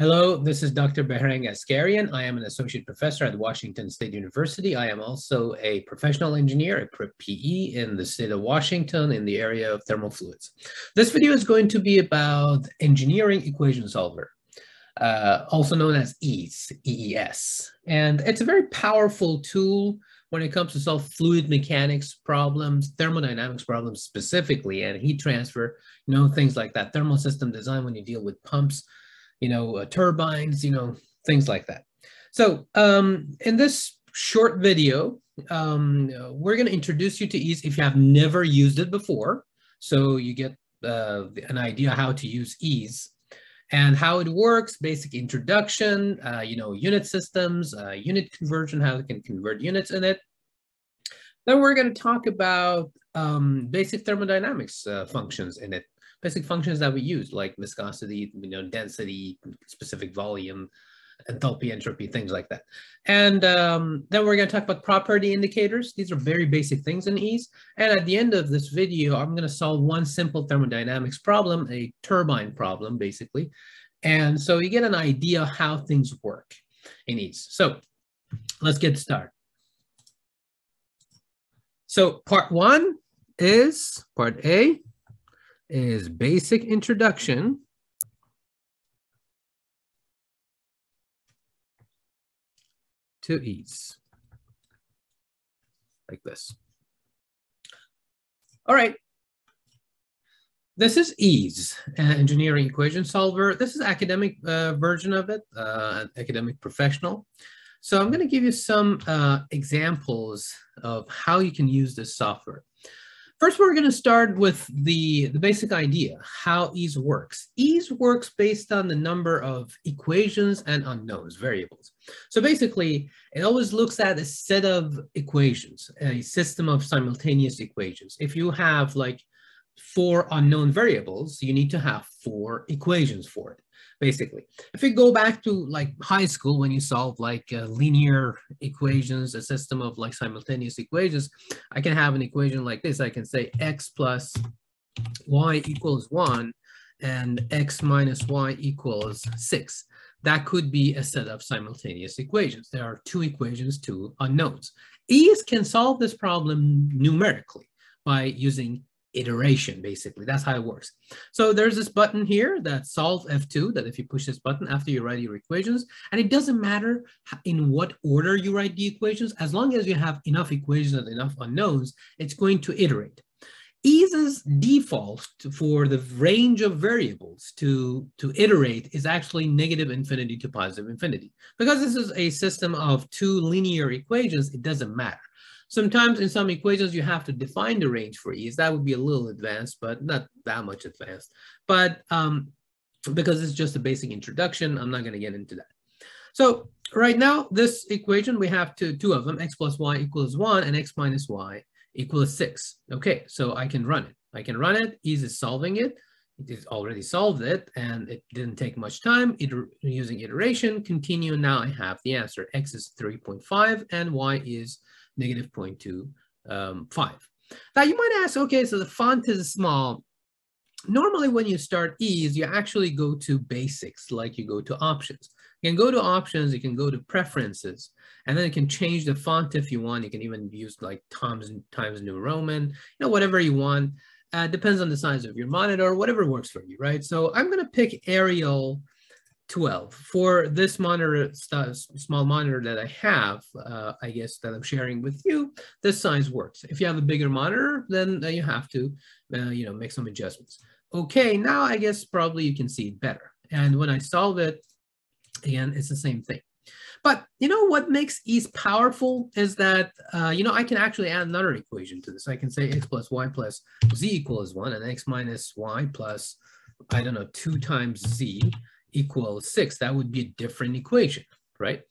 Hello, this is Dr. Behrang Askarian. I am an associate professor at Washington State University. I am also a professional engineer, a PE in the state of Washington in the area of thermal fluids. This video is going to be about engineering equation solver, uh, also known as EASE, EES. And it's a very powerful tool when it comes to solve fluid mechanics problems, thermodynamics problems specifically, and heat transfer, you know, things like that, thermal system design when you deal with pumps, you know, uh, turbines, you know, things like that. So um, in this short video, um, we're going to introduce you to EASE if you have never used it before. So you get uh, an idea how to use EASE and how it works, basic introduction, uh, you know, unit systems, uh, unit conversion, how it can convert units in it. Then we're going to talk about um, basic thermodynamics uh, functions in it basic functions that we use, like viscosity, you know, density, specific volume, enthalpy, entropy, things like that. And um, then we're going to talk about property indicators. These are very basic things in EASE. And at the end of this video, I'm going to solve one simple thermodynamics problem, a turbine problem, basically. And so you get an idea how things work in EASE. So let's get started. So part one is part A is basic introduction to EASE, like this. All right. This is EASE, an engineering equation solver. This is academic uh, version of it, uh, academic professional. So I'm going to give you some uh, examples of how you can use this software. First, we're going to start with the, the basic idea, how EASE works. EASE works based on the number of equations and unknowns, variables. So basically, it always looks at a set of equations, a system of simultaneous equations. If you have like four unknown variables, you need to have four equations for it basically. If you go back to like high school when you solve like uh, linear equations, a system of like simultaneous equations, I can have an equation like this. I can say x plus y equals 1 and x minus y equals 6. That could be a set of simultaneous equations. There are two equations, two unknowns. EASE can solve this problem numerically by using iteration, basically. That's how it works. So there's this button here that solve F2, that if you push this button after you write your equations, and it doesn't matter in what order you write the equations, as long as you have enough equations and enough unknowns, it's going to iterate. EASE's default for the range of variables to, to iterate is actually negative infinity to positive infinity. Because this is a system of two linear equations, it doesn't matter. Sometimes in some equations, you have to define the range for ease. That would be a little advanced, but not that much advanced. But um, because it's just a basic introduction, I'm not going to get into that. So right now, this equation, we have two, two of them, x plus y equals 1 and x minus y equals 6. Okay, so I can run it. I can run it. EASE is solving it. It is already solved it, and it didn't take much time. Iter using iteration, continue. Now I have the answer. x is 3.5 and y is negative 0.25. Um, now you might ask, okay, so the font is small. Normally when you start EASE, you actually go to basics, like you go to options. You can go to options, you can go to preferences, and then you can change the font if you want. You can even use like Times, Times New Roman, you know, whatever you want. Uh, depends on the size of your monitor, whatever works for you, right? So I'm gonna pick Arial 12. For this monitor, small monitor that I have, uh, I guess that I'm sharing with you, this size works. If you have a bigger monitor, then you have to, uh, you know, make some adjustments. Okay, now I guess probably you can see it better. And when I solve it, again, it's the same thing. But you know what makes EASE powerful is that, uh, you know, I can actually add another equation to this. I can say x plus y plus z equals 1 and x minus y plus, I don't know, 2 times z equals six, that would be a different equation, right?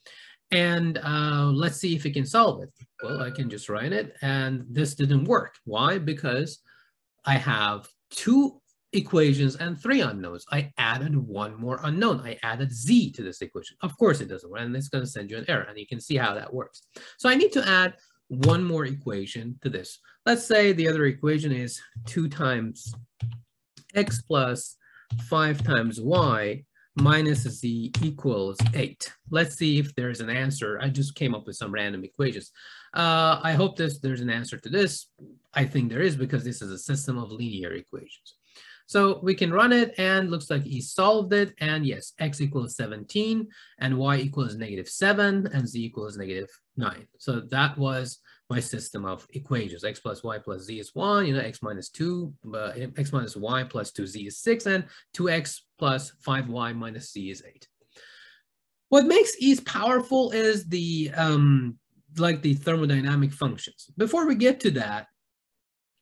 And uh, let's see if we can solve it. Well, I can just write it and this didn't work. Why? Because I have two equations and three unknowns. I added one more unknown. I added z to this equation. Of course it doesn't work and it's gonna send you an error and you can see how that works. So I need to add one more equation to this. Let's say the other equation is two times x plus five times y minus z equals 8. Let's see if there's an answer. I just came up with some random equations. Uh, I hope this there's an answer to this. I think there is because this is a system of linear equations. So we can run it and looks like he solved it. And yes, x equals 17 and y equals negative 7 and z equals negative 9. So that was my system of equations. x plus y plus z is 1, you know, x minus 2, uh, x minus y plus 2z is 6, and 2x plus 5y minus z is 8. What makes ease powerful is the, um, like the thermodynamic functions. Before we get to that,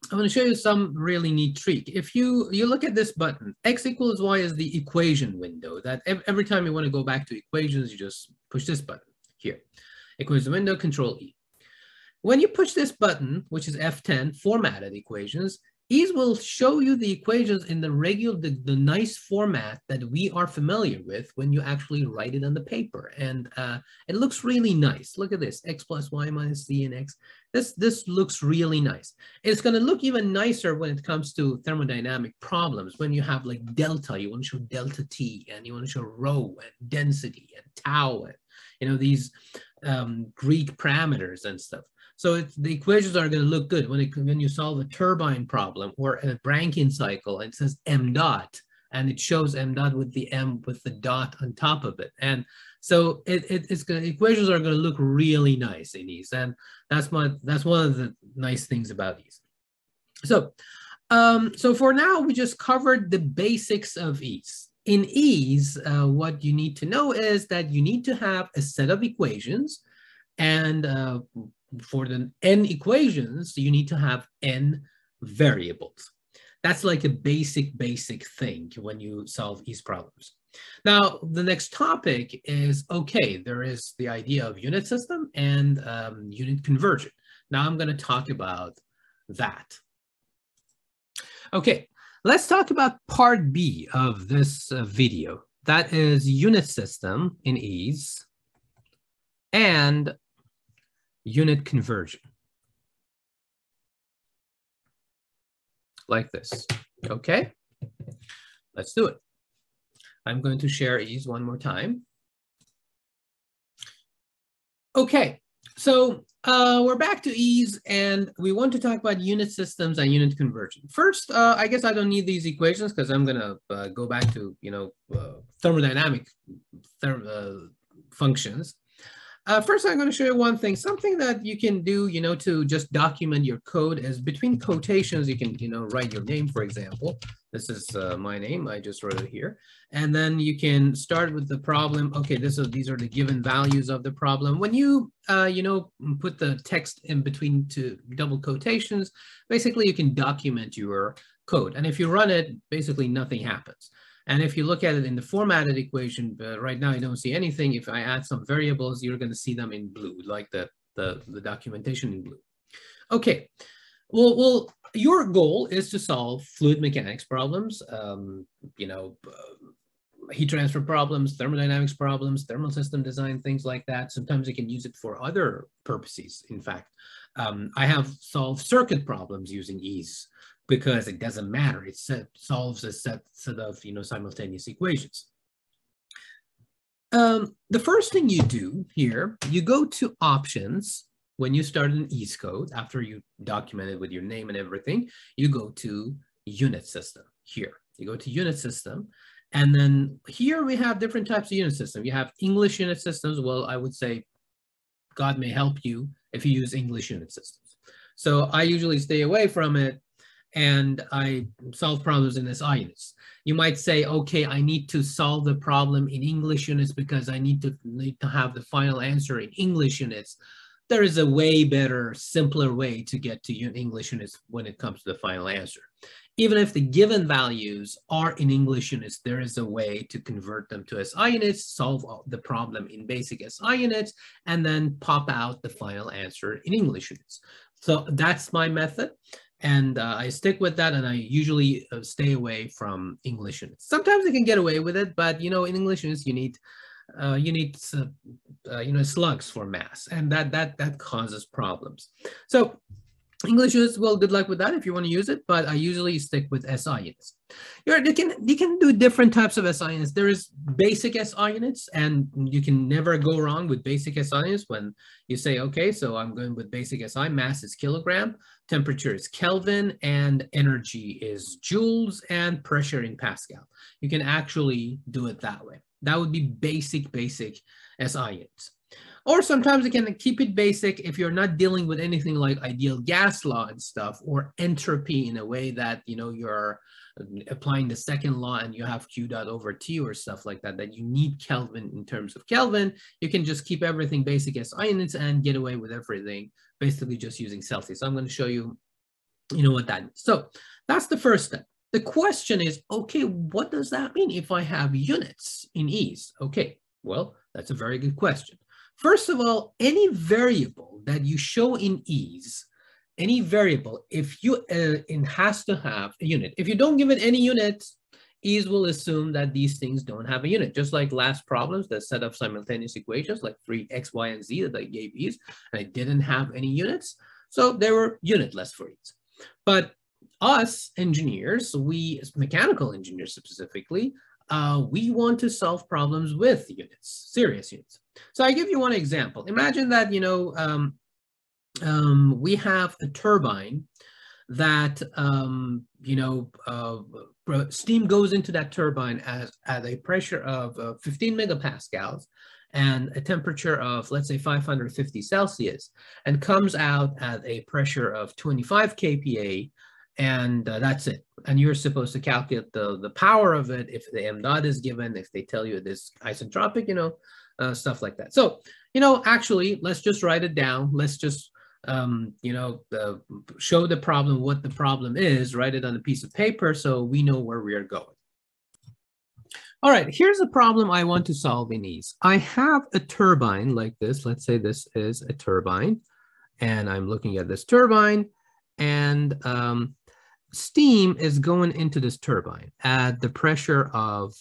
I'm going to show you some really neat trick. If you, you look at this button, x equals y is the equation window that every time you want to go back to equations, you just push this button here. Equation window, control E. When you push this button, which is F10, formatted equations, these will show you the equations in the regular, the, the nice format that we are familiar with when you actually write it on the paper. And uh, it looks really nice. Look at this, x plus y minus z and x. This, this looks really nice. It's gonna look even nicer when it comes to thermodynamic problems. When you have like delta, you wanna show delta T, and you wanna show rho and density and tau, and you know, these um, Greek parameters and stuff. So the equations are going to look good when, it, when you solve a turbine problem or a Rankine cycle it says m dot and it shows m dot with the m with the dot on top of it. And so it, it, it's going equations are going to look really nice in these. And that's my that's one of the nice things about these. So um, so for now, we just covered the basics of ease. In ease, uh, what you need to know is that you need to have a set of equations and uh, for the n equations, you need to have n variables. That's like a basic, basic thing when you solve these problems. Now, the next topic is, okay, there is the idea of unit system and um, unit conversion. Now I'm going to talk about that. Okay, let's talk about part B of this uh, video. That is unit system in ease and unit conversion. Like this, okay? Let's do it. I'm going to share ease one more time. Okay, so uh, we're back to ease and we want to talk about unit systems and unit conversion. First, uh, I guess I don't need these equations because I'm gonna uh, go back to, you know, uh, thermodynamic therm uh, functions. Uh, first, I'm going to show you one thing. Something that you can do, you know, to just document your code is between quotations, you can, you know, write your name, for example. This is uh, my name. I just wrote it here. And then you can start with the problem. Okay, this is, these are the given values of the problem. When you, uh, you know, put the text in between two double quotations, basically you can document your code. And if you run it, basically nothing happens. And if you look at it in the formatted equation, uh, right now you don't see anything. If I add some variables, you're going to see them in blue, like the, the, the documentation in blue. Okay, well, well, your goal is to solve fluid mechanics problems, um, you know, uh, heat transfer problems, thermodynamics problems, thermal system design, things like that. Sometimes you can use it for other purposes, in fact. Um, I have solved circuit problems using ease because it doesn't matter. It set, solves a set, set of you know simultaneous equations. Um, the first thing you do here, you go to options when you start an ease code after you document it with your name and everything, you go to unit system here. You go to unit system and then here we have different types of unit system. You have English unit systems. Well, I would say God may help you if you use English unit systems. So I usually stay away from it and I solve problems in SI units. You might say, okay, I need to solve the problem in English units because I need to need to have the final answer in English units. There is a way better, simpler way to get to English units when it comes to the final answer. Even if the given values are in English units, there is a way to convert them to SI units, solve the problem in basic SI units, and then pop out the final answer in English units. So that's my method and uh, I stick with that, and I usually uh, stay away from English units. Sometimes I can get away with it, but you know, in English units, you need uh, you need uh, you know slugs for mass, and that that that causes problems. So English is well, good luck with that if you want to use it, but I usually stick with SI units. You're, you can you can do different types of SI units. There is basic SI units, and you can never go wrong with basic SI units when you say, okay, so I'm going with basic SI. Mass is kilogram, temperature is Kelvin, and energy is joules, and pressure in Pascal. You can actually do it that way. That would be basic, basic SI units. Or sometimes you can keep it basic if you're not dealing with anything like ideal gas law and stuff or entropy in a way that, you know, you're applying the second law and you have Q dot over T or stuff like that, that you need Kelvin in terms of Kelvin, you can just keep everything basic as units and get away with everything, basically just using Celsius. So I'm going to show you, you know, what that is. So that's the first step. The question is, okay, what does that mean if I have units in ease? Okay, well, that's a very good question. First of all, any variable that you show in ease, any variable, if you, uh, has to have a unit. If you don't give it any units, ease will assume that these things don't have a unit. Just like last problems, the set of simultaneous equations, like three x, y, and z that I gave ease, and I didn't have any units. So they were unitless for ease. But us engineers, we mechanical engineers specifically, uh, we want to solve problems with units, serious units. So I give you one example. Imagine that, you know, um, um, we have a turbine that, um, you know, uh, steam goes into that turbine as, at a pressure of uh, 15 megapascals and a temperature of, let's say, 550 Celsius, and comes out at a pressure of 25 kPa and uh, that's it. And you're supposed to calculate the, the power of it if the m dot is given, if they tell you it is isentropic, you know, uh, stuff like that. So, you know, actually, let's just write it down. Let's just, um, you know, show the problem, what the problem is, write it on a piece of paper so we know where we are going. All right, here's a problem I want to solve in ease. I have a turbine like this. Let's say this is a turbine, and I'm looking at this turbine, and um, steam is going into this turbine at the pressure of,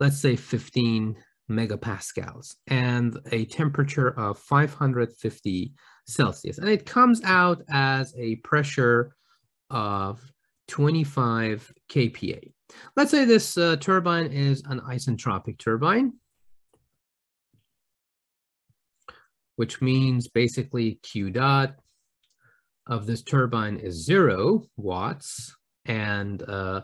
let's say 15 megapascals and a temperature of 550 Celsius. And it comes out as a pressure of 25 kPa. Let's say this uh, turbine is an isentropic turbine, which means basically Q dot of this turbine is zero watts and uh,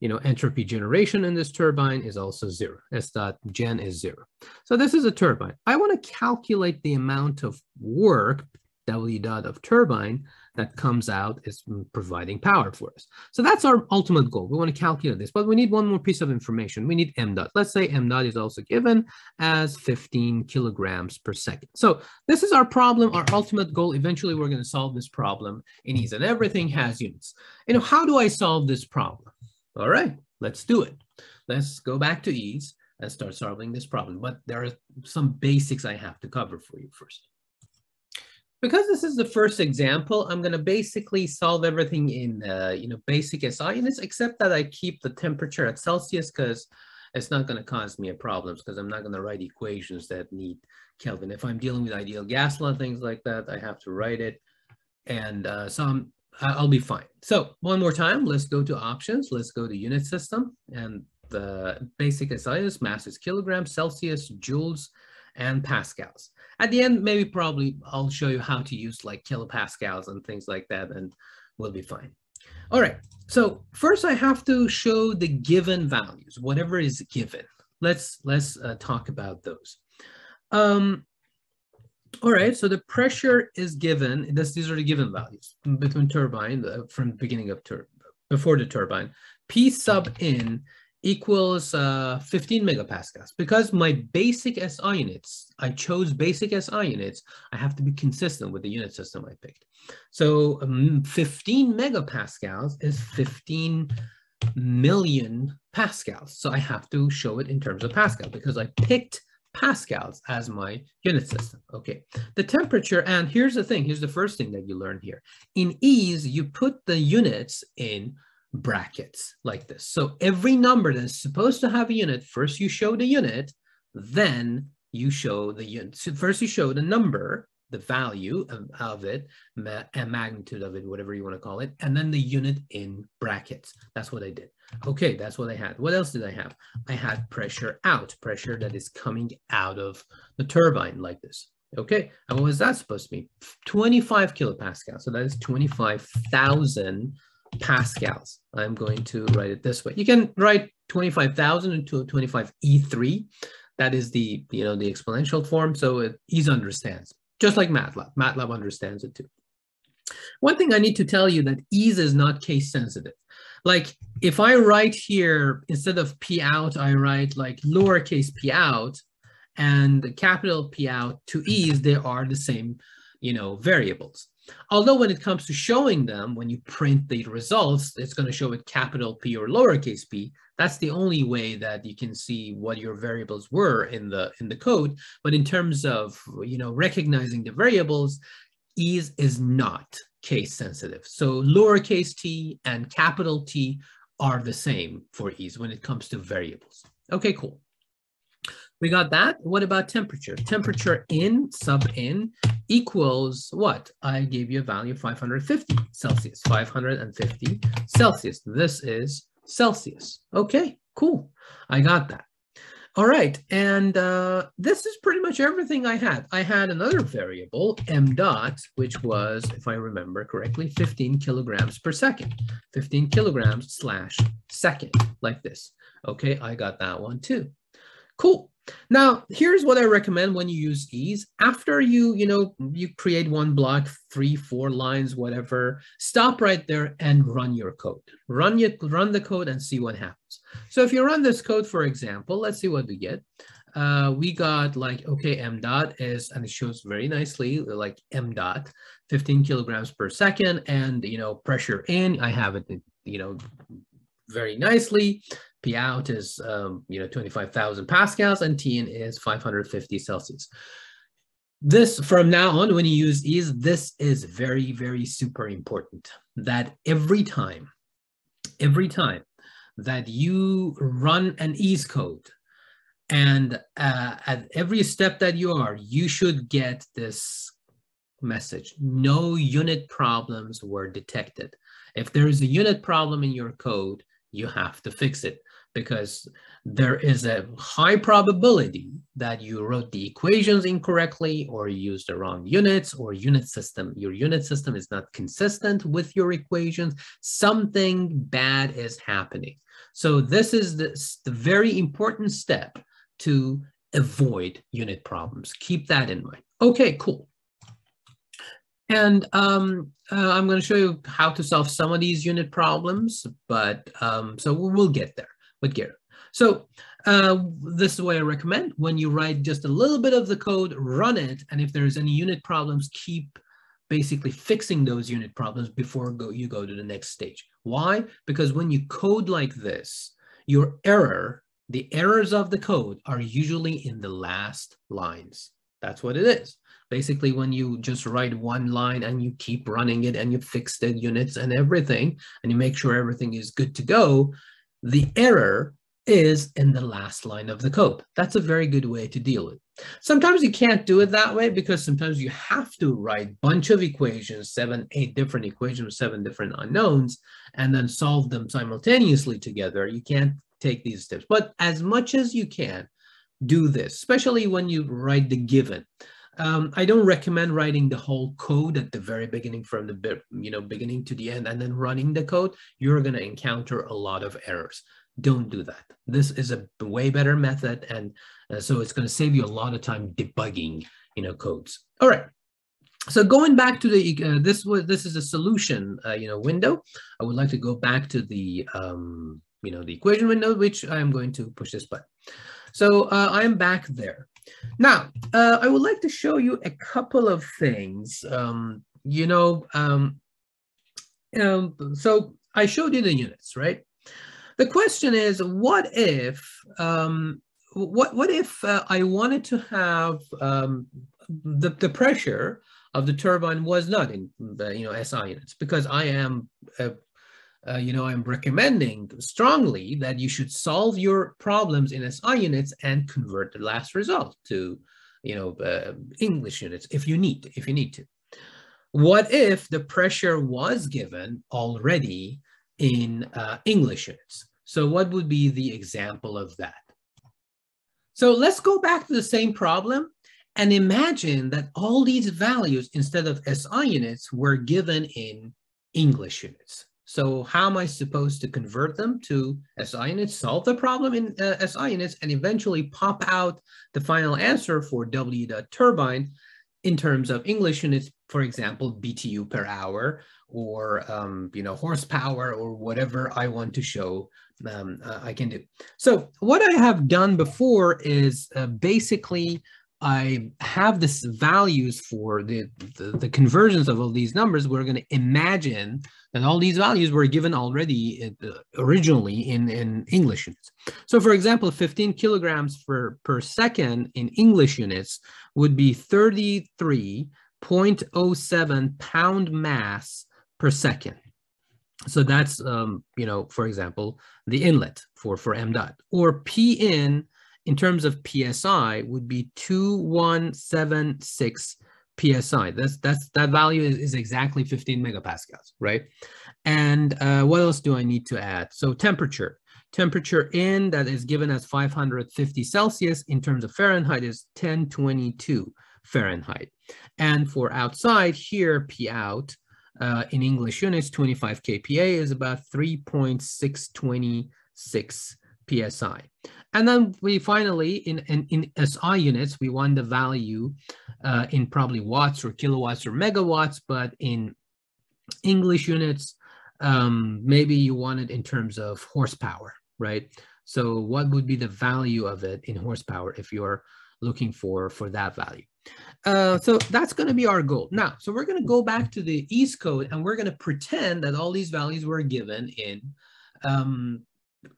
you know, entropy generation in this turbine is also zero. S dot gen is zero. So this is a turbine. I want to calculate the amount of work, W dot of turbine, that comes out is providing power for us. So that's our ultimate goal. We want to calculate this, but we need one more piece of information. We need m dot. Let's say m dot is also given as 15 kilograms per second. So this is our problem, our ultimate goal. Eventually, we're going to solve this problem in ease, and everything has units. You know, how do I solve this problem? All right, let's do it. Let's go back to ease and start solving this problem. But there are some basics I have to cover for you first. Because this is the first example, I'm going to basically solve everything in, uh, you know, basic SI units, except that I keep the temperature at Celsius because it's not going to cause me a problems because I'm not going to write equations that need Kelvin. If I'm dealing with ideal gas law, things like that, I have to write it. And uh, so I'm, I'll be fine. So one more time, let's go to options. Let's go to unit system. And the basic SI is mass is kilograms, Celsius, joules, and pascals. At the end, maybe probably I'll show you how to use like kilopascals and things like that, and we'll be fine. All right, so first I have to show the given values, whatever is given. Let's, let's uh, talk about those. Um, all right, so the pressure is given, this, these are the given values between turbine, uh, from the beginning of before the turbine. P sub in equals uh, 15 megapascals. Because my basic SI units, I chose basic SI units, I have to be consistent with the unit system I picked. So um, 15 megapascals is 15 million pascals. So I have to show it in terms of Pascal because I picked pascals as my unit system. Okay, the temperature, and here's the thing, here's the first thing that you learn here. In ease, you put the units in brackets like this. So every number that's supposed to have a unit, first you show the unit, then you show the unit. So first you show the number, the value of, of it, ma and magnitude of it, whatever you want to call it, and then the unit in brackets. That's what I did. Okay, that's what I had. What else did I have? I had pressure out, pressure that is coming out of the turbine like this. Okay, and what was that supposed to be? 25 kilopascals. So that is 25,000 pascals. I'm going to write it this way. You can write 25,000 into 25 E3. That is the, you know, the exponential form. So it ease understands, just like MATLAB. MATLAB understands it too. One thing I need to tell you that ease is not case sensitive. Like if I write here, instead of P out, I write like lowercase p out and the capital P out to ease, they are the same, you know, variables. Although when it comes to showing them, when you print the results, it's going to show it capital P or lowercase p. That's the only way that you can see what your variables were in the in the code. But in terms of you know recognizing the variables, ease is not case sensitive. So lowercase t and capital T are the same for ease when it comes to variables. Okay, cool. We got that. What about temperature? Temperature in, sub in, equals what? I gave you a value of 550 Celsius, 550 Celsius. This is Celsius. Okay, cool. I got that. All right, and uh, this is pretty much everything I had. I had another variable, m dot, which was, if I remember correctly, 15 kilograms per second. 15 kilograms slash second, like this. Okay, I got that one too. Cool. Now, here's what I recommend when you use ease. After you, you know, you create one block, three, four lines, whatever, stop right there and run your code. Run, your, run the code and see what happens. So if you run this code, for example, let's see what we get. Uh, we got like, okay, m dot is, and it shows very nicely, like m dot, 15 kilograms per second, and, you know, pressure in, I have it, you know, very nicely. P out is, um, you know, 25,000 pascals and T in is 550 Celsius. This, from now on, when you use ease, this is very, very super important that every time, every time that you run an ease code and uh, at every step that you are, you should get this message. No unit problems were detected. If there is a unit problem in your code, you have to fix it because there is a high probability that you wrote the equations incorrectly or used the wrong units or unit system. Your unit system is not consistent with your equations. Something bad is happening. So this is the, the very important step to avoid unit problems. Keep that in mind. Okay, cool. And um, uh, I'm going to show you how to solve some of these unit problems, but um, so we'll get there with Gear. So uh, this is what I recommend. When you write just a little bit of the code, run it. And if there's any unit problems, keep basically fixing those unit problems before go, you go to the next stage. Why? Because when you code like this, your error, the errors of the code are usually in the last lines. That's what it is. Basically, when you just write one line and you keep running it and you fix the units and everything, and you make sure everything is good to go, the error is in the last line of the code. That's a very good way to deal with. Sometimes you can't do it that way because sometimes you have to write a bunch of equations, seven, eight different equations, seven different unknowns, and then solve them simultaneously together. You can't take these steps, but as much as you can, do this, especially when you write the given. Um, I don't recommend writing the whole code at the very beginning from the you know beginning to the end and then running the code. You're going to encounter a lot of errors. Don't do that. This is a way better method, and uh, so it's going to save you a lot of time debugging you know codes. All right. So going back to the uh, this was this is a solution uh, you know window. I would like to go back to the um, you know the equation window, which I'm going to push this button. So uh, I'm back there. Now, uh, I would like to show you a couple of things. Um, you know, um, um, so I showed you the units, right? The question is, what if, um, what, what if uh, I wanted to have um, the, the pressure of the turbine was not in, you know, SI units because I am uh, you know, I'm recommending strongly that you should solve your problems in SI units and convert the last result to, you know, uh, English units if you need, if you need to. What if the pressure was given already in uh, English units? So what would be the example of that? So let's go back to the same problem and imagine that all these values instead of SI units were given in English units. So how am I supposed to convert them to SI units, solve the problem in uh, SI units, and eventually pop out the final answer for W dot turbine in terms of English units, for example, BTU per hour, or um, you know horsepower, or whatever I want to show um, uh, I can do. So what I have done before is uh, basically I have this values for the, the, the, conversions of all these numbers. We're going to imagine that all these values were given already in, uh, originally in, in English units. So for example, 15 kilograms per, per second in English units would be 33.07 pound mass per second. So that's, um, you know, for example, the inlet for, for M dot or P in in terms of PSI would be 2176 PSI. That's, that's, that value is, is exactly 15 megapascals, right? And uh, what else do I need to add? So temperature. Temperature in that is given as 550 Celsius in terms of Fahrenheit is 1022 Fahrenheit. And for outside here, P out, uh, in English units, 25 kPa is about 3.626 psi. And then we finally, in, in, in SI units, we want the value uh, in probably watts or kilowatts or megawatts, but in English units, um, maybe you want it in terms of horsepower, right? So what would be the value of it in horsepower if you're looking for, for that value? Uh, so that's going to be our goal. Now, so we're going to go back to the EASE code and we're going to pretend that all these values were given in, um,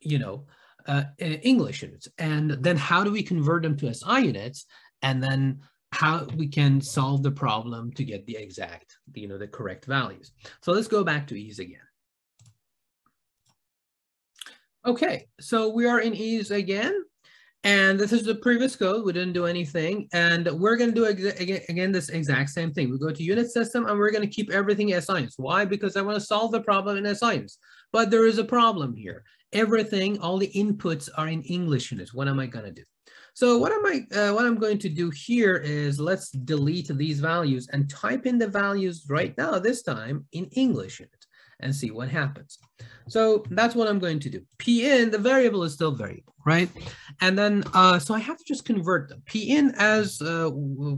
you know, uh, English units. And then how do we convert them to SI units? And then how we can solve the problem to get the exact, you know, the correct values. So let's go back to EASE again. Okay, so we are in EASE again. And this is the previous code. We didn't do anything. And we're going to do again, again this exact same thing. We go to unit system and we're going to keep everything as science. Why? Because I want to solve the problem in science. But there is a problem here. Everything, all the inputs are in English units. What am I going to do? So what am I, uh, what I'm going to do here is let's delete these values and type in the values right now, this time in English unit and see what happens. So that's what I'm going to do. P in, the variable is still variable, right? And then, uh, so I have to just convert them. P in as, uh,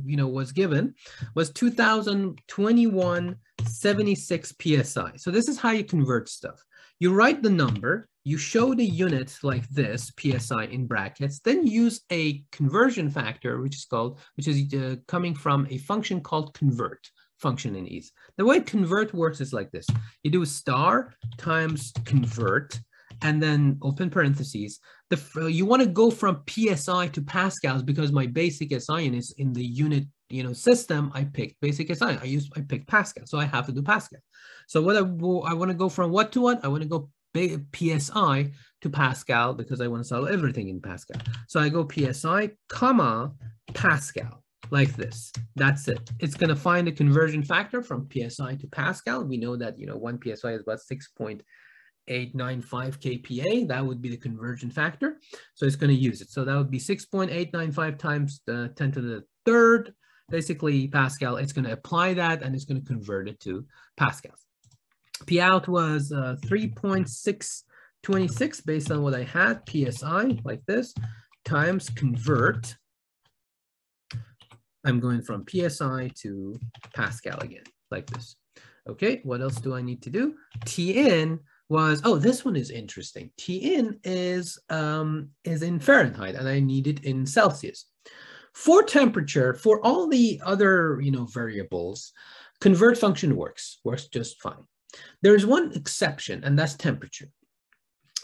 you know, was given was 2021 76 PSI. So this is how you convert stuff. You write the number, you show the unit like this, PSI in brackets, then use a conversion factor, which is called, which is uh, coming from a function called convert function in ease. The way convert works is like this. You do star times convert and then open parentheses. The, you want to go from PSI to Pascals because my basic SI is in the unit you know system. I picked basic SI. I use I picked Pascal, so I have to do Pascal. So what I, I want to go from what to what? I want to go PSI to Pascal because I want to solve everything in Pascal. So I go PSI, comma, Pascal like this. That's it. It's going to find a conversion factor from PSI to Pascal. We know that, you know, one PSI is about 6.895 kPa. That would be the conversion factor. So it's going to use it. So that would be 6.895 times the 10 to the third, basically Pascal. It's going to apply that and it's going to convert it to Pascal. P out was uh, 3.626 based on what I had, PSI like this, times convert I'm going from PSI to Pascal again, like this. Okay, what else do I need to do? Tn was, oh, this one is interesting. Tn is, um, is in Fahrenheit and I need it in Celsius. For temperature, for all the other, you know, variables, convert function works, works just fine. There's one exception and that's temperature.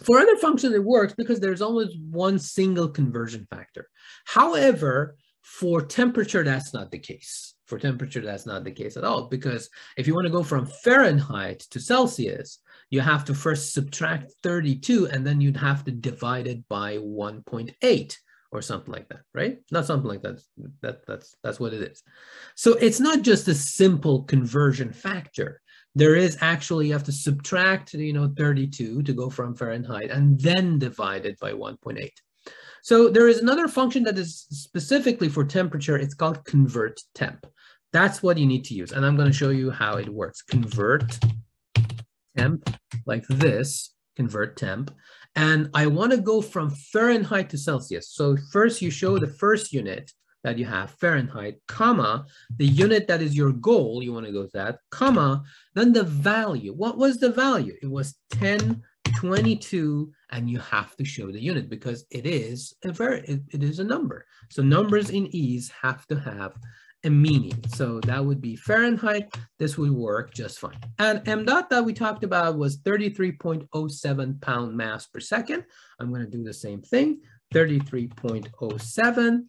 For other functions, it works because there's always one single conversion factor. However, for temperature, that's not the case. For temperature, that's not the case at all, because if you want to go from Fahrenheit to Celsius, you have to first subtract 32, and then you'd have to divide it by 1.8 or something like that, right? Not something like that. That that's that's what it is. So it's not just a simple conversion factor. There is actually you have to subtract, you know, 32 to go from Fahrenheit and then divide it by 1.8. So there is another function that is specifically for temperature. It's called convert temp. That's what you need to use. And I'm going to show you how it works. Convert temp like this, convert temp. And I want to go from Fahrenheit to Celsius. So first you show the first unit that you have, Fahrenheit, comma, the unit that is your goal, you want to go to that, comma, then the value. What was the value? It was 1022, and you have to show the unit because it is a very, it, it is a number. So numbers in ease have to have a meaning. So that would be Fahrenheit. This would work just fine. And m dot that we talked about was 33.07 pound mass per second. I'm going to do the same thing. 33.07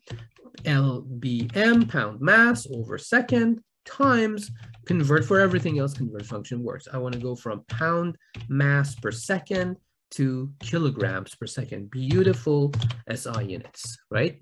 lbm pound mass over second times convert for everything else convert function works. I want to go from pound mass per second to kilograms per second. Beautiful SI units, right?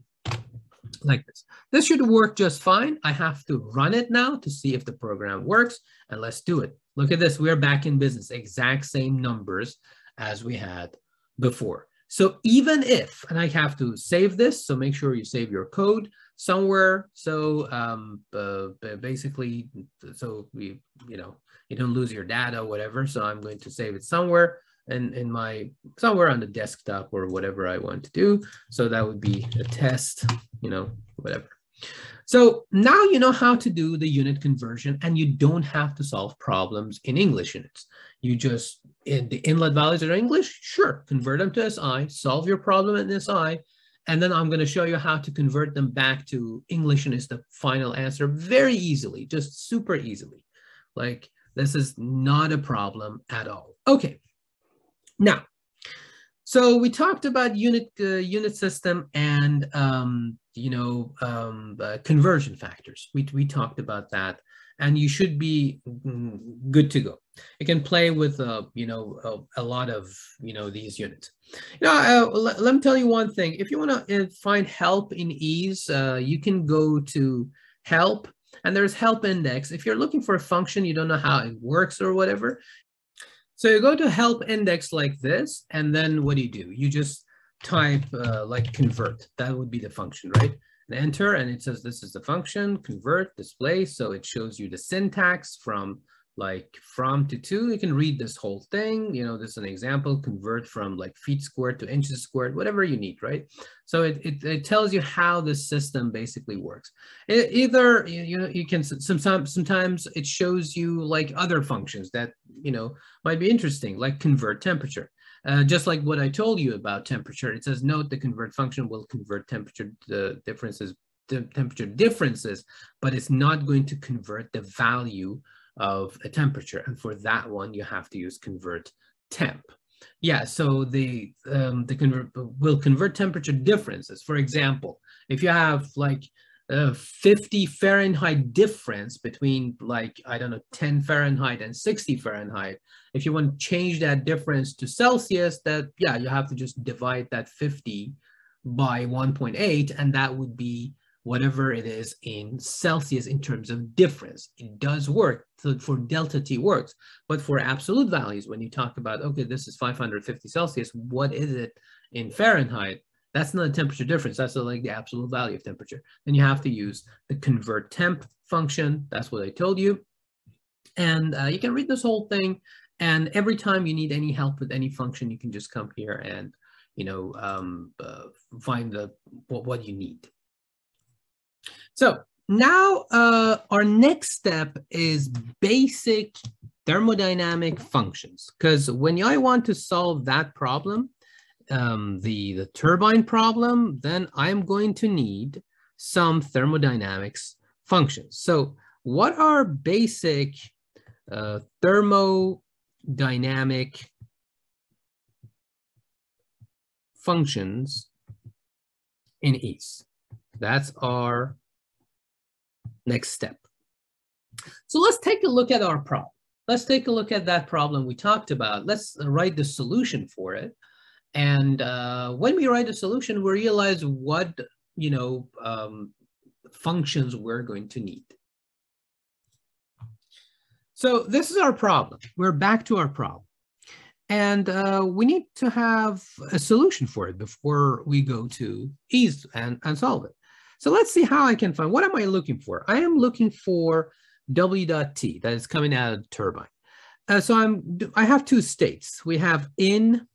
like this. This should work just fine. I have to run it now to see if the program works and let's do it. Look at this, we're back in business, exact same numbers as we had before. So even if, and I have to save this, so make sure you save your code somewhere. So um, uh, basically, so we, you know, you don't lose your data, whatever. So I'm going to save it somewhere in, in my somewhere on the desktop or whatever I want to do. So that would be a test, you know, whatever. So now you know how to do the unit conversion and you don't have to solve problems in English units. You just, in the inlet values are English, sure, convert them to SI, solve your problem in SI, and then I'm gonna show you how to convert them back to English and units, the final answer very easily, just super easily. Like this is not a problem at all. Okay, now, so we talked about unit uh, unit system and um, you know um, uh, conversion factors. We we talked about that, and you should be mm, good to go. You can play with uh, you know a, a, lot of you know these units. You know, uh, let, let, me tell you one thing. If you want to uh, find help in ease, uh, you can go to help and there's help index. If you're looking for a function, you don't know how it works or whatever, so you go to help index like this, and then what do you do? You just type uh, like convert. That would be the function, right? And enter, and it says this is the function, convert, display. So it shows you the syntax from like from to to, you can read this whole thing. You know, this is an example, convert from like feet squared to inches squared, whatever you need, right? So it, it, it tells you how the system basically works. It, either, you know, you can sometimes, sometimes it shows you like other functions that, you know, might be interesting, like convert temperature. Uh, just like what I told you about temperature, it says note the convert function will convert temperature the differences, temperature differences, but it's not going to convert the value of a temperature. And for that one, you have to use convert temp. Yeah, so the um, the convert will convert temperature differences. For example, if you have like a 50 Fahrenheit difference between like, I don't know, 10 Fahrenheit and 60 Fahrenheit, if you want to change that difference to Celsius, that, yeah, you have to just divide that 50 by 1.8, and that would be whatever it is in Celsius in terms of difference. It does work so for delta T works, but for absolute values, when you talk about, okay, this is 550 Celsius, what is it in Fahrenheit? That's not a temperature difference. That's like the absolute value of temperature. Then you have to use the convert temp function. That's what I told you. And uh, you can read this whole thing. And every time you need any help with any function, you can just come here and, you know, um, uh, find the what, what you need. So now uh, our next step is basic thermodynamic functions. Because when I want to solve that problem, um, the, the turbine problem, then I'm going to need some thermodynamics functions. So what are basic uh, thermodynamic functions in ease? That's our next step. So let's take a look at our problem. Let's take a look at that problem we talked about. Let's write the solution for it. And uh, when we write a solution, we realize what, you know, um, functions we're going to need. So this is our problem. We're back to our problem. And uh, we need to have a solution for it before we go to ease and, and solve it. So let's see how I can find, what am I looking for? I am looking for W dot T that is coming out of the turbine. Uh, so I'm, I have two states. We have in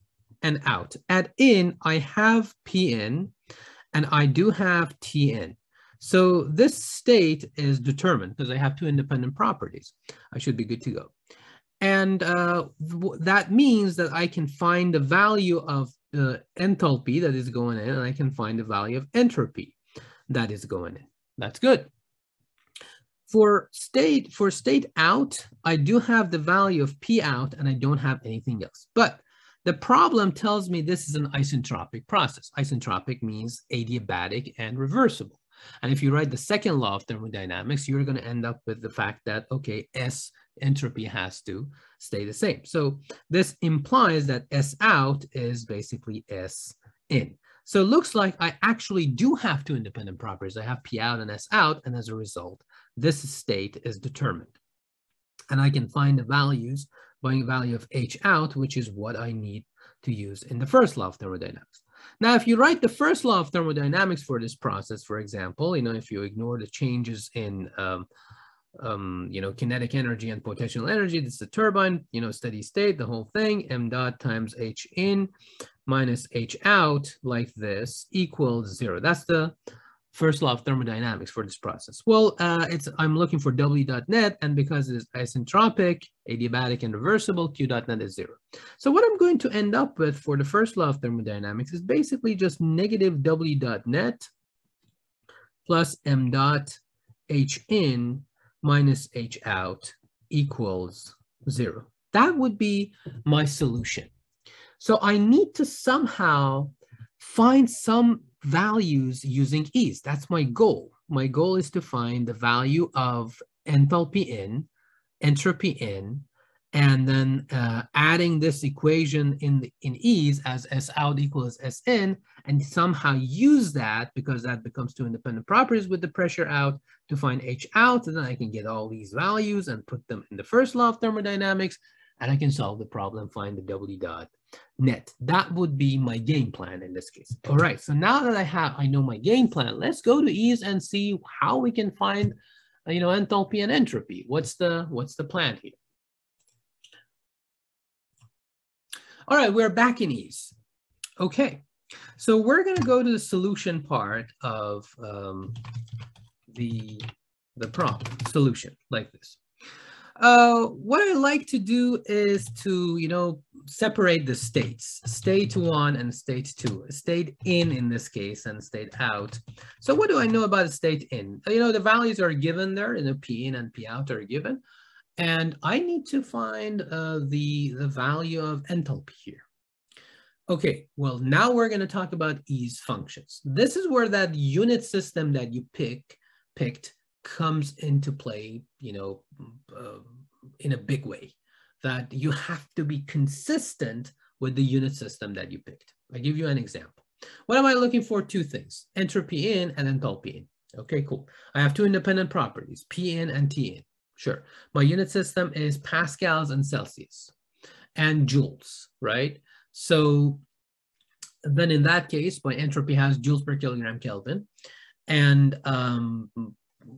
and out. At in, I have Pn and I do have Tn. So this state is determined because I have two independent properties. I should be good to go. And uh, that means that I can find the value of uh, enthalpy that is going in, and I can find the value of entropy that is going in. That's good. For state, for state out, I do have the value of P out, and I don't have anything else. But the problem tells me this is an isentropic process. Isentropic means adiabatic and reversible. And if you write the second law of thermodynamics, you're going to end up with the fact that, okay, S entropy has to stay the same. So this implies that S out is basically S in. So it looks like I actually do have two independent properties. I have P out and S out, and as a result, this state is determined. And I can find the values by value of H out, which is what I need to use in the first law of thermodynamics. Now, if you write the first law of thermodynamics for this process, for example, you know, if you ignore the changes in, um, um, you know, kinetic energy and potential energy, this is the turbine, you know, steady state, the whole thing, m dot times h in minus h out like this equals zero. That's the first law of thermodynamics for this process? Well, uh, it's I'm looking for W dot net, and because it is isentropic, adiabatic, and reversible, Q dot net is zero. So what I'm going to end up with for the first law of thermodynamics is basically just negative W dot net plus M dot H in minus H out equals zero. That would be my solution. So I need to somehow find some values using EES. That's my goal. My goal is to find the value of enthalpy in, entropy in, and then uh, adding this equation in, the, in EES as S out equals S in, and somehow use that because that becomes two independent properties with the pressure out to find H out, and then I can get all these values and put them in the first law of thermodynamics, and I can solve the problem, find the W dot net. That would be my game plan in this case. All right, so now that I have, I know my game plan, let's go to EES and see how we can find, uh, you know, enthalpy and entropy. What's the, what's the plan here? All right, we're back in EES. Okay, so we're gonna go to the solution part of um, the, the problem, solution, like this. Uh, what I like to do is to, you know, separate the states, state one and state two, state in in this case and state out. So what do I know about state in? You know, the values are given there, you know, P in and P out are given. And I need to find uh, the, the value of enthalpy here. Okay, well, now we're going to talk about EES functions. This is where that unit system that you pick picked comes into play, you know, uh, in a big way, that you have to be consistent with the unit system that you picked. I give you an example. What am I looking for? Two things, entropy in and enthalpy in. Okay, cool. I have two independent properties, P in and T in. Sure. My unit system is Pascals and Celsius and joules, right? So then in that case, my entropy has joules per kilogram Kelvin. And um,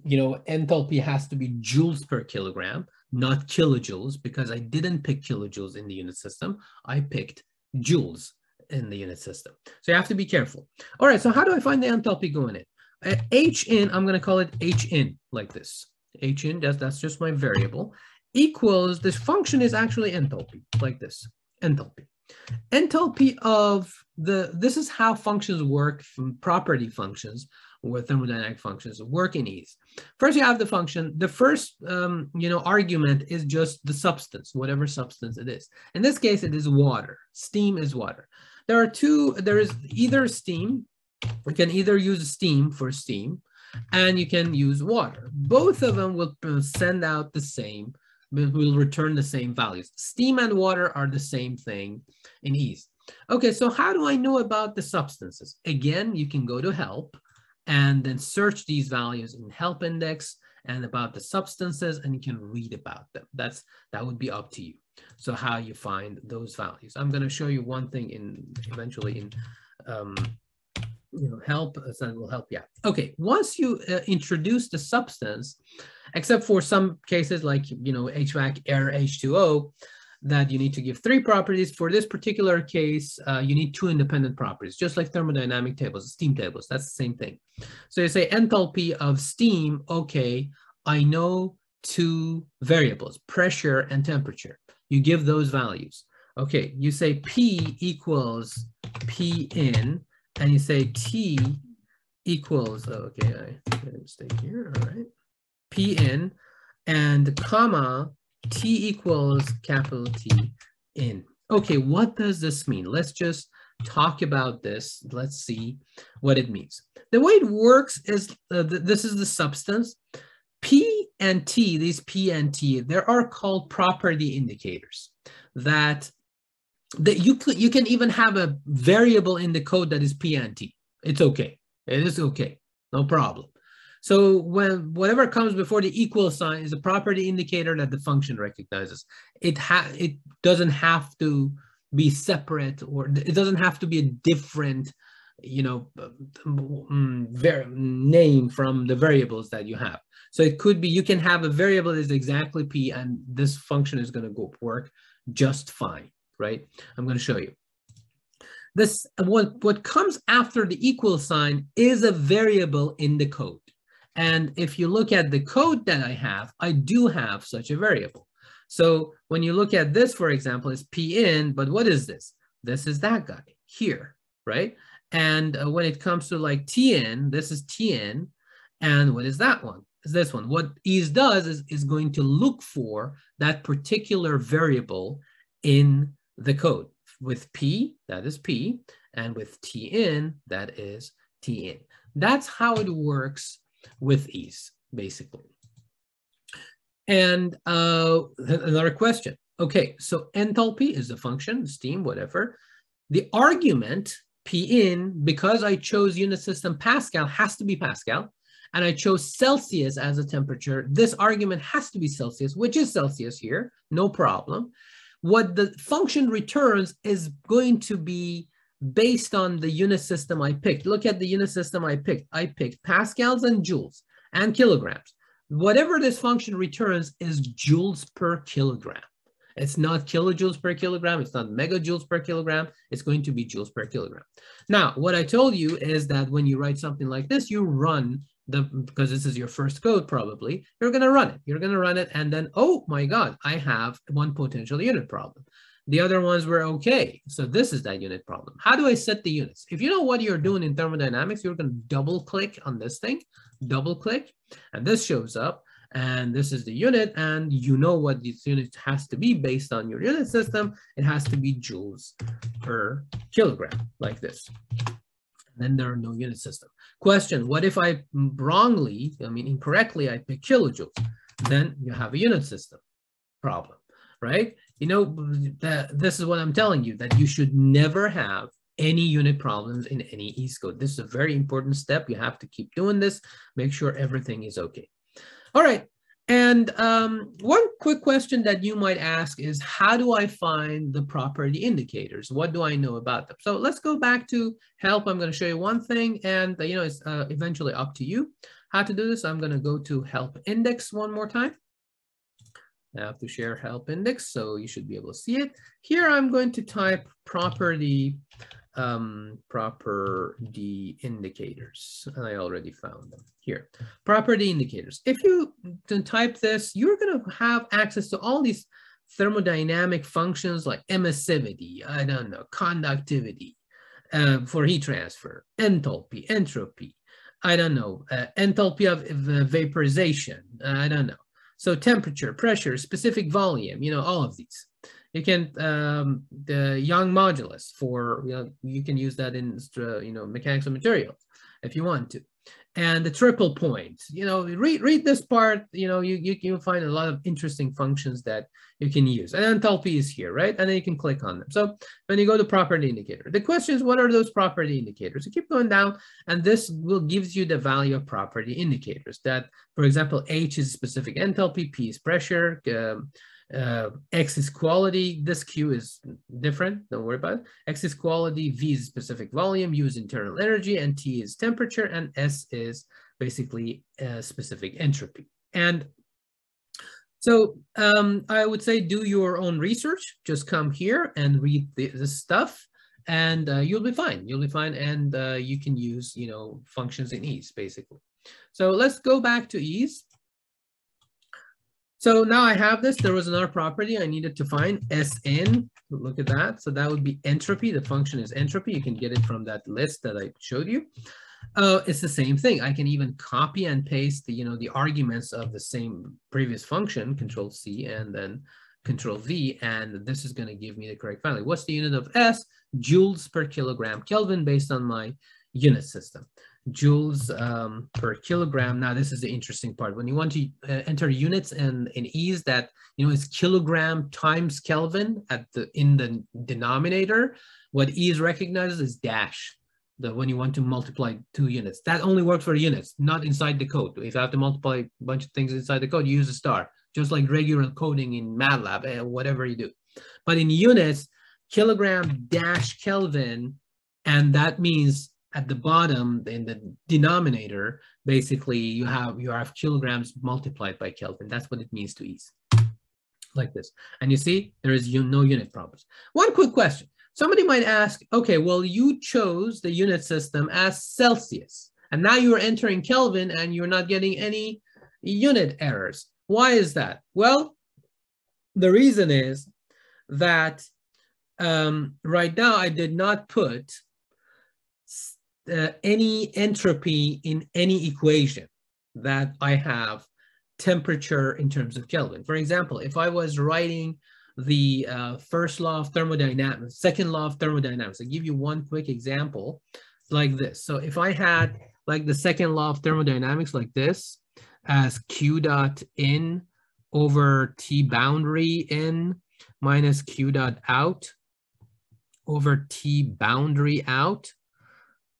you know, enthalpy has to be joules per kilogram, not kilojoules, because I didn't pick kilojoules in the unit system. I picked joules in the unit system. So you have to be careful. All right, so how do I find the enthalpy going in? Uh, H in, I'm going to call it H in like this. H in, that's, that's just my variable, equals, this function is actually enthalpy, like this, enthalpy. Enthalpy of the, this is how functions work from property functions with thermodynamic functions of work in EES. First, you have the function. The first, um, you know, argument is just the substance, whatever substance it is. In this case, it is water. Steam is water. There are two, there is either steam, you can either use steam for steam, and you can use water. Both of them will send out the same, will return the same values. Steam and water are the same thing in EES. Okay, so how do I know about the substances? Again, you can go to help and then search these values in help index and about the substances and you can read about them. That's That would be up to you. So how you find those values. I'm going to show you one thing in eventually in um, you know, help, so that will help you out. Okay, once you uh, introduce the substance, except for some cases like, you know, HVAC air H2O, that you need to give three properties. For this particular case, uh, you need two independent properties, just like thermodynamic tables, steam tables, that's the same thing. So you say enthalpy of steam, okay, I know two variables, pressure and temperature. You give those values. Okay, you say P equals P in, and you say T equals, okay, I made a mistake here, all right. P in and comma, T equals capital T in. Okay, what does this mean? Let's just talk about this. Let's see what it means. The way it works is, uh, th this is the substance. P and T, these P and T, there are called property indicators that that you could you can even have a variable in the code that is p and t. It's okay. It is okay. No problem. So when whatever comes before the equal sign is a property indicator that the function recognizes. It ha it doesn't have to be separate or it doesn't have to be a different, you know, mm, name from the variables that you have. So it could be you can have a variable that is exactly p and this function is going to go work just fine right? I'm going to show you. This what, what comes after the equal sign is a variable in the code. And if you look at the code that I have, I do have such a variable. So when you look at this, for example, it's p in, but what is this? This is that guy here, right? And uh, when it comes to like tn, this is tn, and what is that one? Is this one. What EES does is, is going to look for that particular variable in the code. With P, that is P, and with tn, that is tn. That's how it works with EES, basically. And uh, another question. Okay, so enthalpy is a function, steam, whatever. The argument P in, because I chose unit system Pascal, has to be Pascal, and I chose Celsius as a temperature. This argument has to be Celsius, which is Celsius here, no problem what the function returns is going to be based on the unit system I picked. Look at the unit system I picked. I picked pascals and joules and kilograms. Whatever this function returns is joules per kilogram. It's not kilojoules per kilogram. It's not megajoules per kilogram. It's going to be joules per kilogram. Now, what I told you is that when you write something like this, you run the because this is your first code probably, you're going to run it. You're going to run it and then, oh my God, I have one potential unit problem. The other ones were okay. So this is that unit problem. How do I set the units? If you know what you're doing in thermodynamics, you're going to double click on this thing, double click, and this shows up. And this is the unit, and you know what this unit has to be based on your unit system. It has to be joules per kilogram, like this. Then there are no unit system. Question, what if I wrongly, I mean incorrectly, I pick kilojoules? Then you have a unit system problem, right? You know, this is what I'm telling you, that you should never have any unit problems in any EES code. This is a very important step. You have to keep doing this. Make sure everything is okay. All right, and um, one quick question that you might ask is, how do I find the property indicators? What do I know about them? So let's go back to help. I'm going to show you one thing, and you know it's uh, eventually up to you how to do this. I'm going to go to help index one more time. I have to share help index, so you should be able to see it. Here I'm going to type property um, property indicators. And I already found them here. Property indicators. If you type this, you're going to have access to all these thermodynamic functions like emissivity, I don't know, conductivity uh, for heat transfer, enthalpy, entropy, I don't know, uh, enthalpy of vaporization, I don't know. So temperature, pressure, specific volume, you know, all of these. You can um, the Young modulus for you, know, you can use that in uh, you know mechanics of materials if you want to. And the triple point. You know, read read this part. You know, you you you'll find a lot of interesting functions that you can use. And enthalpy is here, right? And then you can click on them. So when you go to property indicator, the question is, what are those property indicators? You keep going down, and this will gives you the value of property indicators. That, for example, H is specific enthalpy, P is pressure. Um, uh, X is quality. This Q is different. Don't worry about it. X is quality. V is specific volume. U is internal energy. And T is temperature. And S is basically a specific entropy. And so um, I would say do your own research. Just come here and read the, the stuff and uh, you'll be fine. You'll be fine. And uh, you can use, you know, functions in EES, basically. So let's go back to EES. So now I have this. There was another property I needed to find, Sn. Look at that. So that would be entropy. The function is entropy. You can get it from that list that I showed you. Uh, it's the same thing. I can even copy and paste the, you know, the arguments of the same previous function, control C and then control V, and this is going to give me the correct value. What's the unit of S? Joules per kilogram Kelvin based on my unit system joules um, per kilogram. Now, this is the interesting part. When you want to uh, enter units and in EES that, you know, is kilogram times Kelvin at the in the denominator, what EES recognizes is dash. The, when you want to multiply two units. That only works for units, not inside the code. If you have to multiply a bunch of things inside the code, you use a star, just like regular coding in MATLAB, and eh, whatever you do. But in units, kilogram dash Kelvin, and that means at the bottom in the denominator, basically you have you have kilograms multiplied by Kelvin. That's what it means to EES, like this. And you see, there is no unit problems. One quick question. Somebody might ask, okay, well, you chose the unit system as Celsius, and now you're entering Kelvin and you're not getting any unit errors. Why is that? Well, the reason is that um, right now I did not put uh, any entropy in any equation that I have temperature in terms of Kelvin. For example, if I was writing the uh, first law of thermodynamics, second law of thermodynamics, I'll give you one quick example like this. So if I had like the second law of thermodynamics like this as Q dot in over T boundary in minus Q dot out over T boundary out,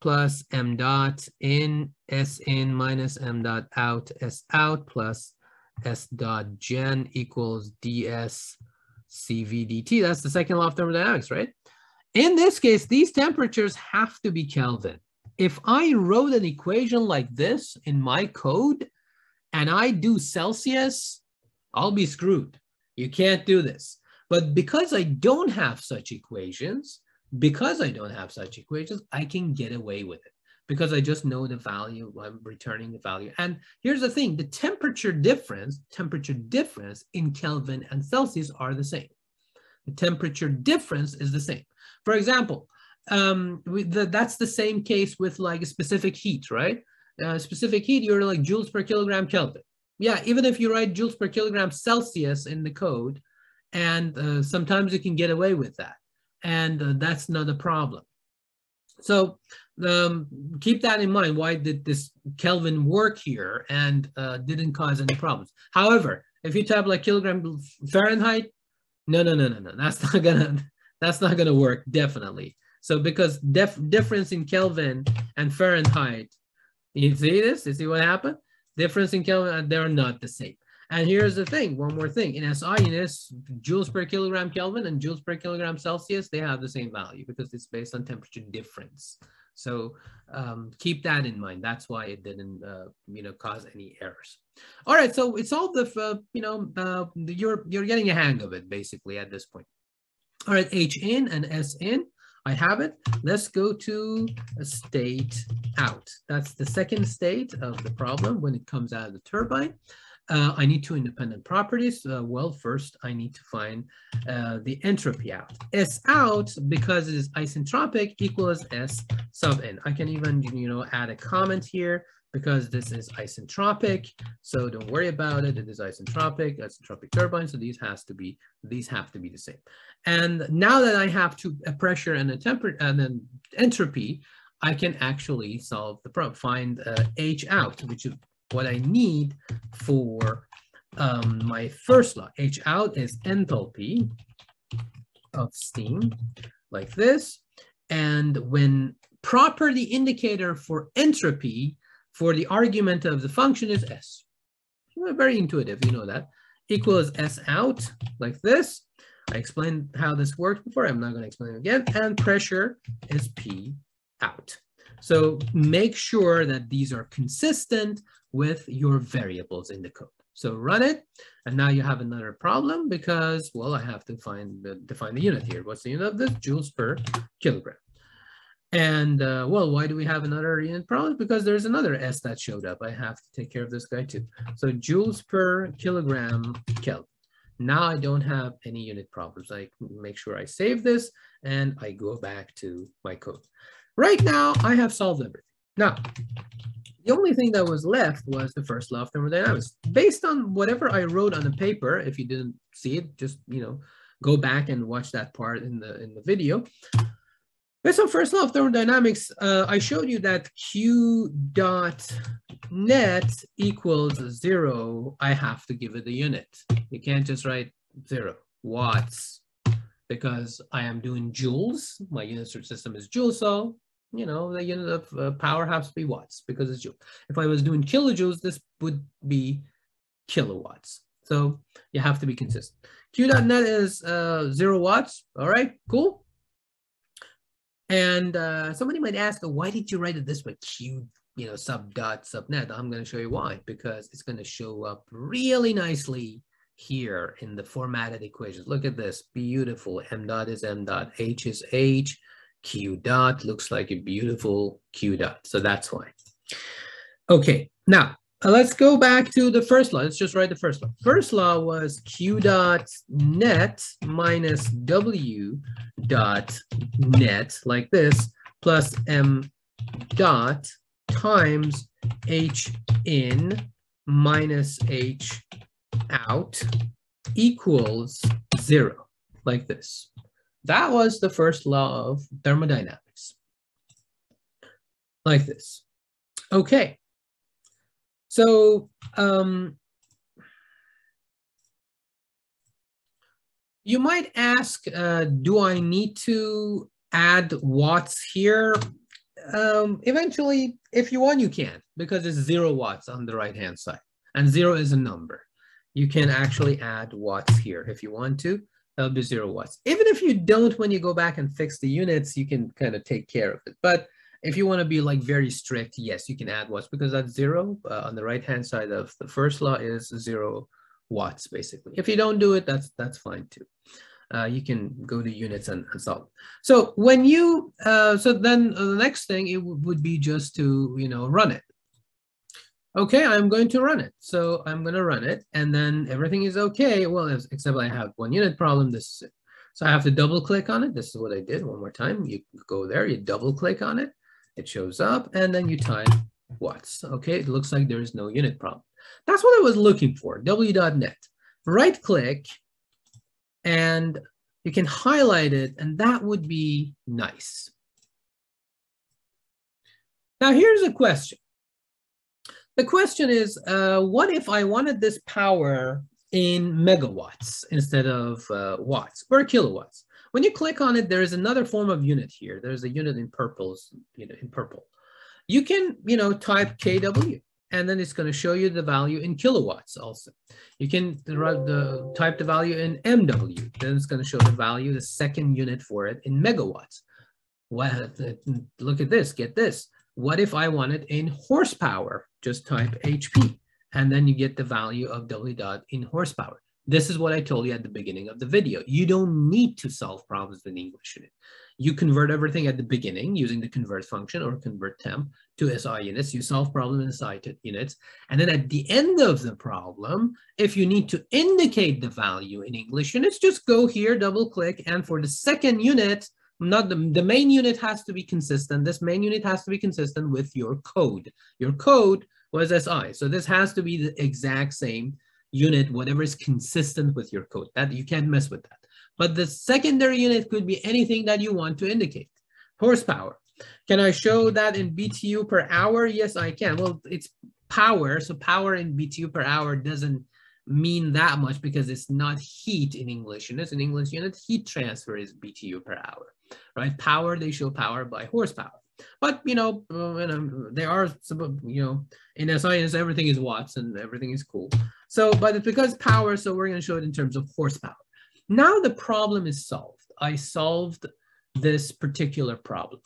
plus m dot in s in minus m dot out s out plus s dot gen equals ds cv dt. That's the second law of thermodynamics, right? In this case, these temperatures have to be Kelvin. If I wrote an equation like this in my code and I do Celsius, I'll be screwed. You can't do this. But because I don't have such equations, because I don't have such equations, I can get away with it because I just know the value, I'm returning the value. And here's the thing, the temperature difference, temperature difference in Kelvin and Celsius are the same. The temperature difference is the same. For example, um, the, that's the same case with like a specific heat, right? Uh, specific heat, you're like joules per kilogram Kelvin. Yeah, even if you write joules per kilogram Celsius in the code, and uh, sometimes you can get away with that and uh, that's not a problem. So um, keep that in mind. Why did this Kelvin work here and uh, didn't cause any problems? However, if you type like kilogram Fahrenheit, no, no, no, no, no. That's not gonna. That's not gonna work. Definitely. So because def difference in Kelvin and Fahrenheit, you see this? You see what happened? Difference in Kelvin, they're not the same. And here's the thing, one more thing. In SI units, joules per kilogram Kelvin and joules per kilogram Celsius, they have the same value because it's based on temperature difference. So um, keep that in mind. That's why it didn't, uh, you know, cause any errors. All right, so it's all the, uh, you know, uh, you're you're getting a hang of it basically at this point. All right, H in and S in. I have it. Let's go to a state out. That's the second state of the problem when it comes out of the turbine. Uh, I need two independent properties. Uh, well, first I need to find uh, the entropy out. S out, because it is isentropic, equals S sub n. I can even, you know, add a comment here because this is isentropic. So don't worry about it. It is isentropic, isentropic turbine. So these has to be, these have to be the same. And now that I have two, a pressure and a temperature and then entropy, I can actually solve the problem, find uh, H out, which is what I need for um, my first law. H out is enthalpy of steam, like this. And when property indicator for entropy for the argument of the function is S. Very intuitive, you know that. Equals S out, like this. I explained how this works before. I'm not going to explain it again. And pressure is P out. So make sure that these are consistent with your variables in the code. So run it, and now you have another problem because, well, I have to find the, define the unit here. What's the unit of this? Joules per kilogram. And uh, well, why do we have another unit problem? Because there's another S that showed up. I have to take care of this guy too. So joules per kilogram Kelvin. Now I don't have any unit problems. I make sure I save this and I go back to my code. Right now, I have solved everything. Now, the only thing that was left was the first law of thermodynamics. Based on whatever I wrote on the paper, if you didn't see it, just, you know, go back and watch that part in the, in the video. Based on first law of thermodynamics, uh, I showed you that Q dot net equals zero. I have to give it a unit. You can't just write zero, watts, because I am doing joules. My unit system is joules, so you know, the unit of uh, power has to be watts because it's joule. If I was doing kilojoules, this would be kilowatts. So you have to be consistent. Q dot net is uh, zero watts. All right, cool. And uh, somebody might ask, oh, why did you write it this way? Q, you know, sub dot sub net. I'm going to show you why, because it's going to show up really nicely here in the formatted equations. Look at this, beautiful. M dot is M dot, H is H, Q dot looks like a beautiful Q dot. So that's why. Okay, now uh, let's go back to the first law. Let's just write the first law. First law was Q dot net minus W dot net like this plus M dot times H in minus H out equals zero like this. That was the first law of thermodynamics. Like this. Okay. So um, you might ask, uh, do I need to add watts here? Um, eventually, if you want, you can, because it's zero watts on the right-hand side. And zero is a number. You can actually add watts here if you want to that'll be zero watts. Even if you don't, when you go back and fix the units, you can kind of take care of it. But if you want to be like very strict, yes, you can add watts because that's zero uh, on the right-hand side of the first law is zero watts basically. If you don't do it, that's that's fine too. Uh, you can go to units and, and solve. So when you, uh, so then the next thing it would be just to, you know, run it okay, I'm going to run it. So I'm going to run it and then everything is okay. Well, except I have one unit problem. This is it. So I have to double click on it. This is what I did one more time. You go there, you double click on it. It shows up and then you type watts. Okay, it looks like there is no unit problem. That's what I was looking for, w.net. Right click and you can highlight it and that would be nice. Now here's a question. The question is, uh, what if I wanted this power in megawatts instead of uh, watts or kilowatts? When you click on it, there is another form of unit here. There's a unit in purples, you know, in purple. You can, you know, type kW, and then it's going to show you the value in kilowatts also. You can the, type the value in MW, then it's going to show the value, the second unit for it in megawatts. Well, look at this, get this. What if I wanted in horsepower? Just type HP, and then you get the value of W dot in horsepower. This is what I told you at the beginning of the video. You don't need to solve problems in English unit. You convert everything at the beginning using the convert function or convert temp to SI units. You solve problem in SI units. And then at the end of the problem, if you need to indicate the value in English units, just go here, double click, and for the second unit, not the, the main unit has to be consistent. This main unit has to be consistent with your code. Your code was SI. So this has to be the exact same unit, whatever is consistent with your code. That you can't mess with that. But the secondary unit could be anything that you want to indicate. Horsepower. Can I show that in BTU per hour? Yes, I can. Well, it's power. So power in BTU per hour doesn't mean that much because it's not heat in English units. In English unit, heat transfer is BTU per hour, right? Power, they show power by horsepower. But, you know, uh, there are, some, you know, in science, everything is watts and everything is cool. So, but it's because power, so we're going to show it in terms of horsepower. Now the problem is solved. I solved this particular problem.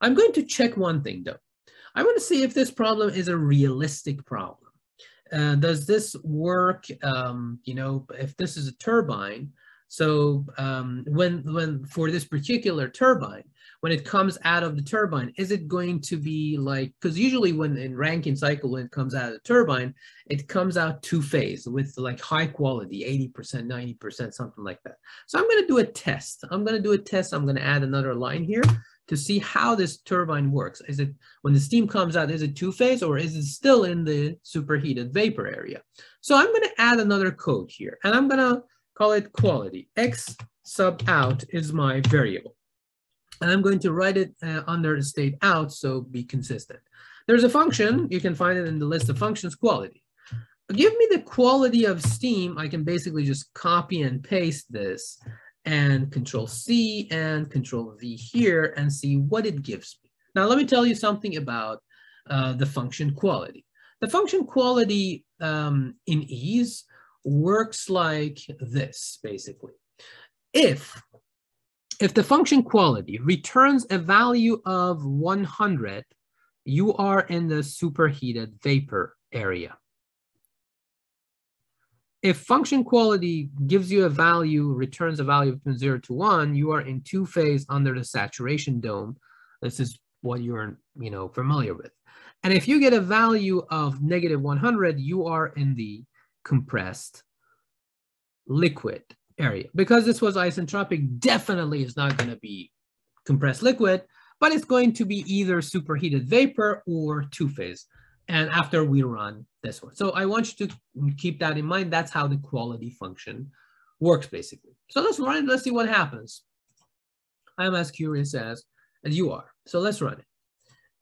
I'm going to check one thing though. I want to see if this problem is a realistic problem. Uh, does this work, um, you know, if this is a turbine, so um, when, when for this particular turbine, when it comes out of the turbine, is it going to be like, because usually when in Rankine cycle, when it comes out of the turbine, it comes out two phase with like high quality, 80%, 90%, something like that. So I'm going to do a test. I'm going to do a test. I'm going to add another line here to see how this turbine works. Is it, when the steam comes out, is it two-phase or is it still in the superheated vapor area? So I'm gonna add another code here and I'm gonna call it quality. X sub out is my variable. And I'm going to write it uh, under state out, so be consistent. There's a function, you can find it in the list of functions, quality. Give me the quality of steam, I can basically just copy and paste this and control C and control V here and see what it gives me. Now, let me tell you something about uh, the function quality. The function quality um, in EES works like this, basically. If, if the function quality returns a value of 100, you are in the superheated vapor area if function quality gives you a value, returns a value between zero to one, you are in two phase under the saturation dome. This is what you're you know familiar with. And if you get a value of negative 100, you are in the compressed liquid area. Because this was isentropic, definitely is not going to be compressed liquid, but it's going to be either superheated vapor or two-phase and after we run this one. So I want you to keep that in mind. That's how the quality function works basically. So let's run it. Let's see what happens. I'm as curious as, as you are. So let's run it.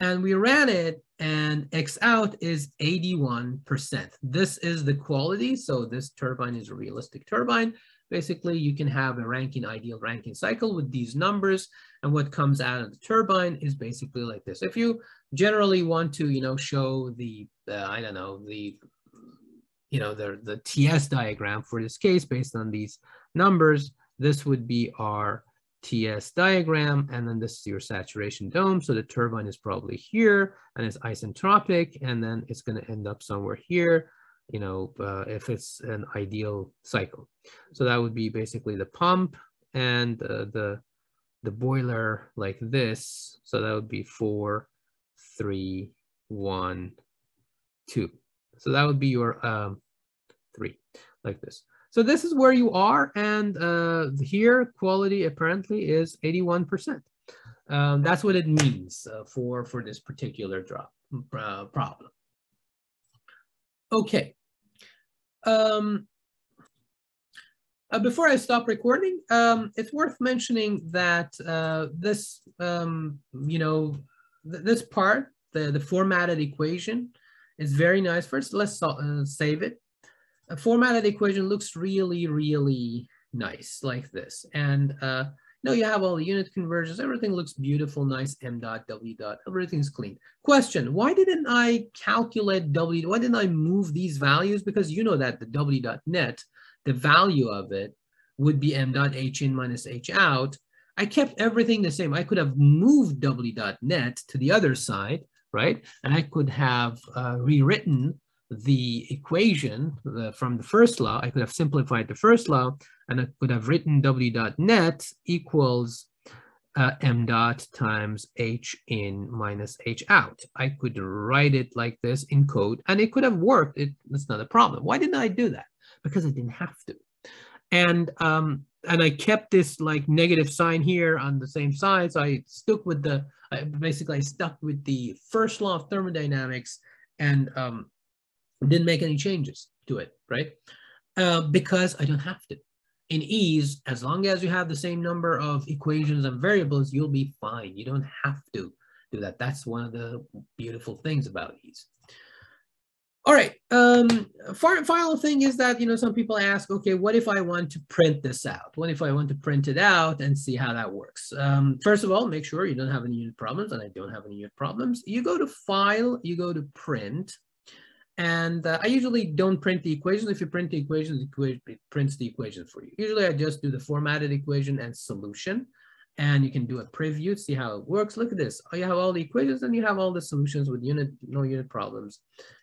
And we ran it and X out is 81%. This is the quality. So this turbine is a realistic turbine. Basically, you can have a Rankine ideal Rankine cycle with these numbers. And what comes out of the turbine is basically like this. If you generally want to, you know, show the, uh, I don't know, the, you know, the, the TS diagram for this case based on these numbers, this would be our TS diagram, and then this is your saturation dome. So the turbine is probably here, and it's isentropic, and then it's going to end up somewhere here, you know, uh, if it's an ideal cycle. So that would be basically the pump and uh, the the boiler like this. So that would be four, three, one, two. So that would be your um, three, like this. So this is where you are, and uh, here quality apparently is 81%. Um, that's what it means uh, for, for this particular drop uh, problem. Okay. Um, uh, before I stop recording, um, it's worth mentioning that uh, this, um, you know, th this part, the, the formatted equation, is very nice. First, let's uh, save it. A formatted equation looks really, really nice like this. And uh, you you have all the unit conversions. Everything looks beautiful, nice, m dot, w dot, everything's clean. Question, why didn't I calculate w, why didn't I move these values? Because you know that the w dot net, the value of it would be m dot h in minus h out. I kept everything the same. I could have moved w dot net to the other side, right? And I could have uh, rewritten the equation the, from the first law. I could have simplified the first law and I could have written W dot net equals uh, m dot times h in minus h out. I could write it like this in code and it could have worked. It, that's not a problem. Why didn't I do that? Because I didn't have to. And um, and I kept this like negative sign here on the same side. So I stuck with the, I basically I stuck with the first law of thermodynamics and um, didn't make any changes to it, right? Uh, because I don't have to. in EES, as long as you have the same number of equations and variables, you'll be fine. You don't have to do that. That's one of the beautiful things about EES. All right, um, final thing is that, you know, some people ask, okay, what if I want to print this out? What if I want to print it out and see how that works? Um, first of all, make sure you don't have any unit problems, and I don't have any unit problems. You go to File, you go to Print, and uh, I usually don't print the equations. If you print the equations, it prints the equation for you. Usually I just do the formatted equation and solution, and you can do a preview, see how it works. Look at this, you have all the equations and you have all the solutions with unit, no unit problems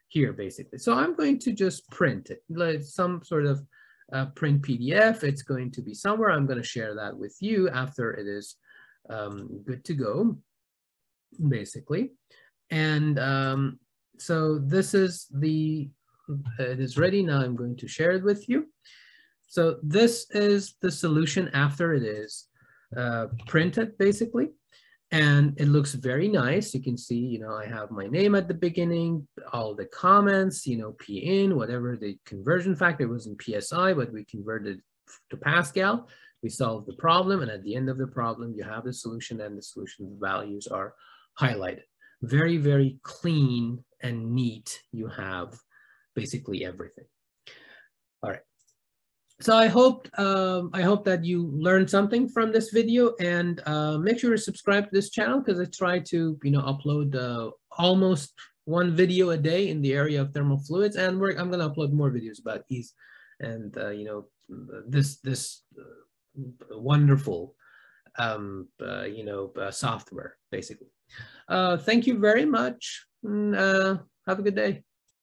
here basically. So I'm going to just print it, like some sort of uh, print PDF. It's going to be somewhere. I'm going to share that with you after it is um, good to go, basically. And um, so this is the, it is ready. Now I'm going to share it with you. So this is the solution after it is uh, printed, basically and it looks very nice. You can see, you know, I have my name at the beginning, all the comments, you know, P in, whatever the conversion factor was in PSI, but we converted to Pascal. We solved the problem, and at the end of the problem, you have the solution, and the solution values are highlighted. Very, very clean and neat. You have basically everything. All right. So I hope um, I hope that you learned something from this video and uh, make sure to subscribe to this channel because I try to you know upload uh, almost one video a day in the area of thermal fluids and I'm going to upload more videos about EES and uh, you know this this uh, wonderful um, uh, you know uh, software basically. Uh, thank you very much. And, uh, have a good day.